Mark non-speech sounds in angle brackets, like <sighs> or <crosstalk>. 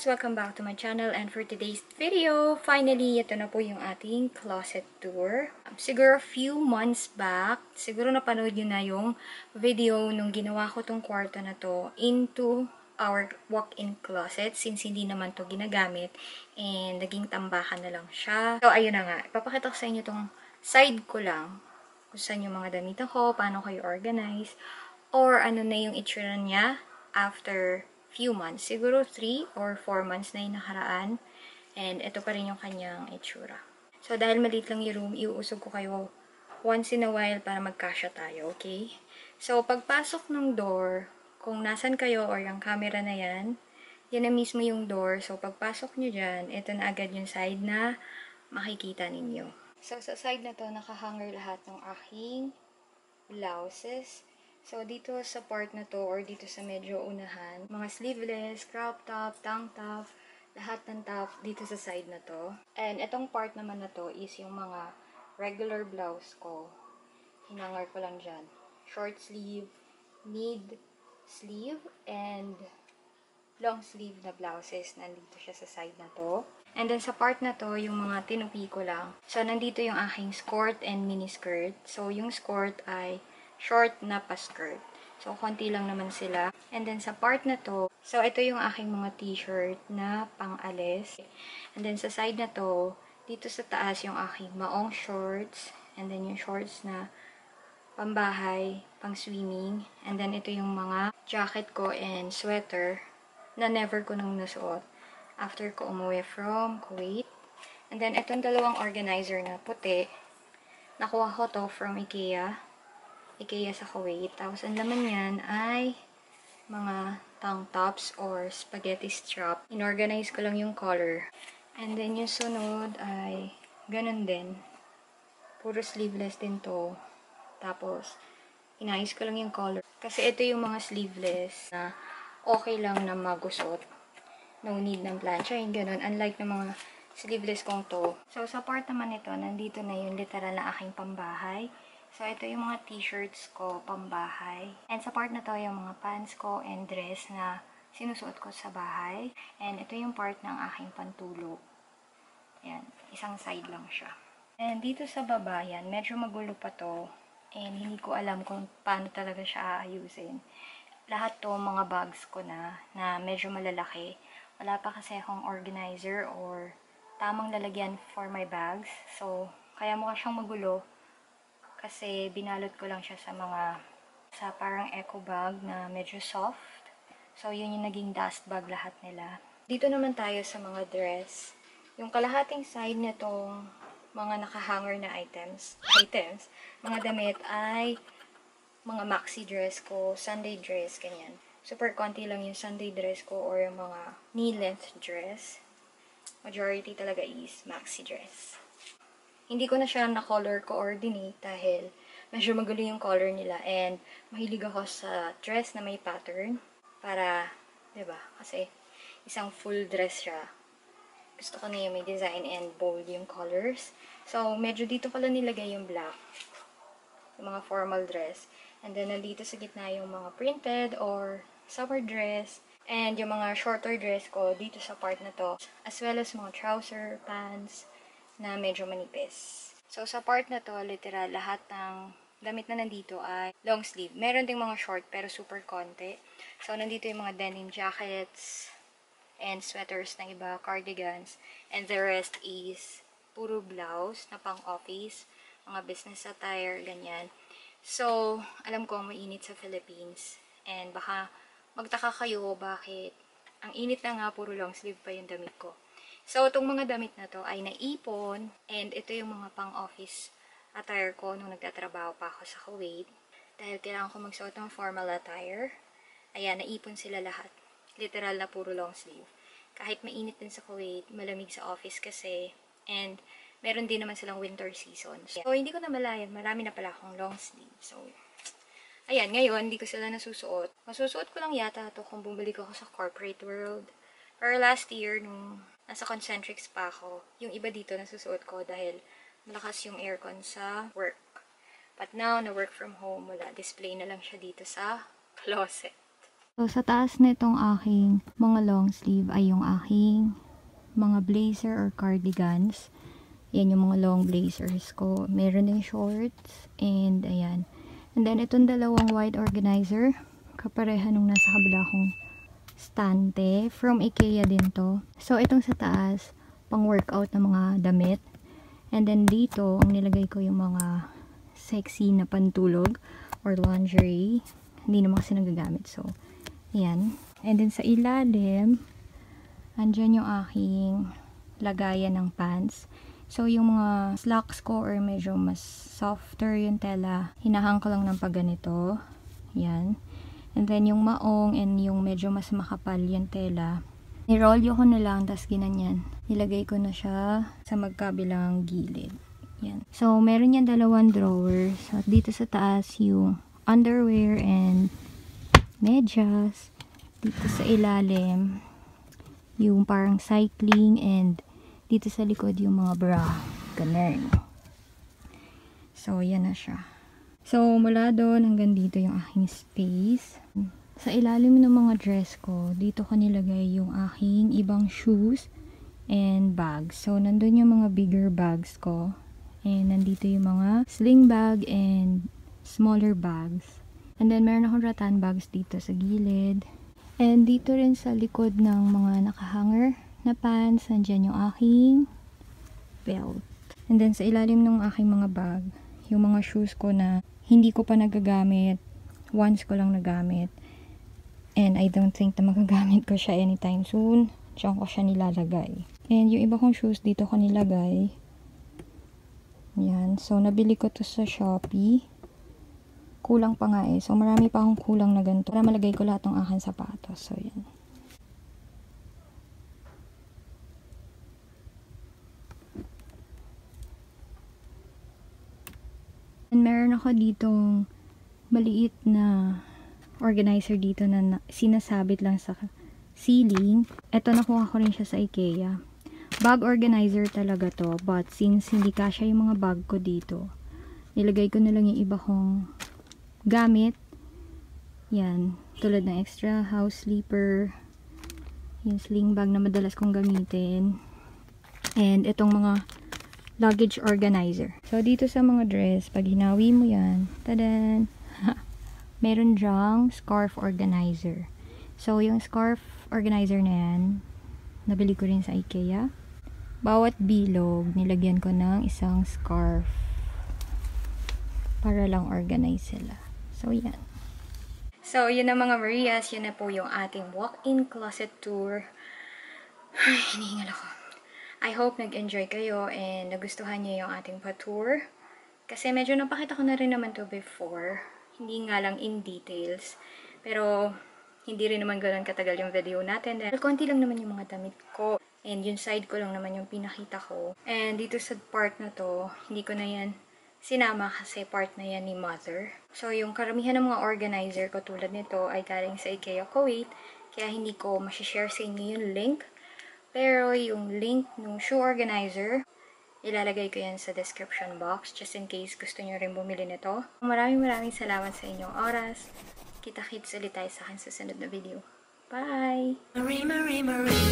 Welcome back to my channel and for today's video, finally, ito na po yung ating closet tour. Siguro few months back, siguro napanood nyo na yung video nung ginawa ko tong kwarto na to into our walk-in closet since hindi naman to ginagamit and naging tambakan na lang siya. So, ayun na nga. Ipapakita ko sa inyo tong side ko lang kung saan yung mga damit ko, paano kayo organize, or ano na yung itsura niya after few months. Siguro 3 or 4 months na yung nakaraan. And ito pa rin yung kanyang itsura. So, dahil maliit lang yung room, iuusog ko kayo once in a while para magkasya tayo, okay? So, pagpasok ng door, kung nasan kayo or yung camera na yan, yan na mismo yung door. So, pagpasok nyo dyan, ito na agad yung side na makikita ninyo. So, sa side na to, nakahanger lahat ng aking blouses. So, dito sa part na to, or dito sa medyo unahan, mga sleeveless, crop top, tank top, lahat ng top dito sa side na to. And itong part naman na to is yung mga regular blouse ko. Hinangar ko lang dyan. Short sleeve, mid sleeve, and long sleeve na blouses. Nandito siya sa side na to. And then sa part na to, yung mga tinupi ko lang. So, nandito yung aking skirt and mini skirt. So, yung skirt ay short na pa-skirt. So, konti lang naman sila. And then, sa part na to, so, ito yung aking mga t-shirt na pang-alis. And then, sa side na to, dito sa taas yung aking maong shorts. And then, yung shorts na pambahay, pang-swimming. And then, ito yung mga jacket ko and sweater na never ko nang nasuot after ko umuwi from Kuwait. And then, itong dalawang organizer na puti, nakuha ko to from Ikea. IKEA sa Kuwait. Tapos, ang laman yan ay mga tank tops or spaghetti strap. Inorganize ko lang yung color. And then, yung sunod ay ganun din. Puro sleeveless din to. Tapos, inayos ko lang yung color. Kasi ito yung mga sleeveless na okay lang na magusot. No need ng plancha, yung ganun. Unlike ng mga sleeveless kong to. So, sa part naman nito, nandito na yung literal na aking pambahay. So, ito yung mga t-shirts ko, pambahay. And sa part na to, yung mga pants ko and dress na sinusuot ko sa bahay. And ito yung part ng aking pantulog. Ayan, isang side lang siya. And dito sa baba, yan, medyo magulo pa to. And hindi ko alam kung paano talaga siya aayusin. Lahat to, mga bags ko na, na medyo malalaki. Wala pa kasi akong organizer or tamang lalagyan for my bags. So, kaya mukha siyang magulo kasi binalot ko lang siya sa mga sa parang eco bag na medyo soft. So, yun yung naging dust bag lahat nila. Dito naman tayo sa mga dress. Yung kalahating side na tong mga nakahanger na items, items, mga damit ay mga maxi dress ko, Sunday dress, ganyan. Super konti lang yung Sunday dress ko or yung mga knee-length dress. Majority talaga is maxi dress. Hindi ko na siya na-color coordinate dahil medyo magulo yung color nila and mahilig ako sa dress na may pattern para, ba? Kasi isang full dress siya. Gusto ko na yung may design and bold yung colors. So, medyo dito ko lang nilagay yung black. Yung mga formal dress. And then, nandito sa gitna yung mga printed or summer dress. And yung mga shorter dress ko dito sa part na to. As well as mga trouser, pants, na medyo manipis. So, sa part na to, literal, lahat ng damit na nandito ay long sleeve. Meron ding mga short pero super konti. So, nandito yung mga denim jackets and sweaters ng iba, cardigans. And the rest is puro blouse na pang office, mga business attire, ganyan. So, alam ko mainit sa Philippines. And baka magtaka kayo bakit ang init na nga, puro long sleeve pa yung damit ko. So, itong mga damit na to ay naipon and ito yung mga pang-office attire ko nung nagtatrabaho pa ako sa Kuwait. Dahil kailangan ko magsuot ng formal attire. Ayan, naipon sila lahat. Literal na puro long sleeve. Kahit mainit din sa Kuwait, malamig sa office kasi. And meron din naman silang winter season. So, hindi ko na malayan. Marami na pala akong long sleeve. So, ayan, ngayon, hindi ko sila nasusuot. Masusuot ko lang yata ito kung bumalik ako sa corporate world. Pero last year, nung nasa concentrics pa ako, yung iba dito nasusuot ko dahil malakas yung aircon sa work. But now, na work from home, wala. Display na lang siya dito sa closet. So, sa taas nitong aking mga long sleeve ay yung aking mga blazer or cardigans. Yan yung mga long blazers ko. Meron din shorts. And, ayan. And then, itong dalawang white organizer. Kapareha nung nasa kabila kong stante. From Ikea din to. So, itong sa taas, pang workout na mga damit. And then, dito, ang nilagay ko yung mga sexy na pantulog or lingerie. Hindi naman kasi nagagamit. So, Ayan. And then sa ilalim, andyan yung aking lagayan ng pants. So, yung mga slacks ko or medyo mas softer yung tela, hinahang ko lang ng pagganito. Yan. And then, yung maong and yung medyo mas makapal yung tela, nirolyo ko na lang, tas ginanyan. Nilagay ko na siya sa magkabilang gilid. Yan. So, meron yan dalawang drawers. At dito sa taas, yung underwear and medyas. Dito sa ilalim, yung parang cycling and dito sa likod yung mga bra. Ganun. So, yan na siya. So, mula doon hanggang dito yung aking space. Sa ilalim ng mga dress ko, dito ko nilagay yung aking ibang shoes and bags. So, nandun yung mga bigger bags ko. And nandito yung mga sling bag and smaller bags. And then, meron akong rattan bags dito sa gilid. And dito rin sa likod ng mga nakahanger na pants, nandyan yung aking belt. And then, sa ilalim ng aking mga bag, yung mga shoes ko na hindi ko pa nagagamit, once ko lang nagamit. And I don't think na magagamit ko siya anytime soon. Diyan ko siya nilalagay. And yung iba kong shoes, dito ko nilagay. Yan. So, nabili ko to sa Shopee kulang pa nga eh. So, marami pa akong kulang na ganito. Para malagay ko lahat ng aking sapatos. So, yan. And meron ako ditong maliit na organizer dito na, na sinasabit lang sa ceiling. Ito nakuha ko rin siya sa IKEA. Bag organizer talaga to. But since hindi kasya yung mga bag ko dito, nilagay ko na lang yung iba kong gamit. Yan. Tulad ng extra house sleeper. Yung sling bag na madalas kong gamitin. And itong mga luggage organizer. So, dito sa mga dress, pag hinawi mo yan, tadan! <laughs> meron dyang scarf organizer. So, yung scarf organizer na yan, nabili ko rin sa IKEA. Bawat bilog, nilagyan ko ng isang scarf para lang organize sila. So, yan. So, yun na mga Marias. Yun na po yung ating walk-in closet tour. <sighs> Ay, hinihingal ako. I hope nag-enjoy kayo and nagustuhan niyo yung ating pa-tour. Kasi medyo napakita ko na rin naman to before. Hindi nga lang in details. Pero, hindi rin naman ganun katagal yung video natin. Dahil konti lang naman yung mga damit ko. And yung side ko lang naman yung pinakita ko. And dito sa part na to, hindi ko na yan sinama kasi part na yan ni mother. So, yung karamihan ng mga organizer ko tulad nito ay galing sa IKEA Kuwait. Kaya hindi ko masishare sa inyo yung link. Pero yung link ng shoe organizer, ilalagay ko yan sa description box just in case gusto nyo rin bumili nito. Maraming maraming salamat sa inyong oras. Kita-kits ulit tayo sa akin sa sunod na video. Bye! Marie, Marie, Marie,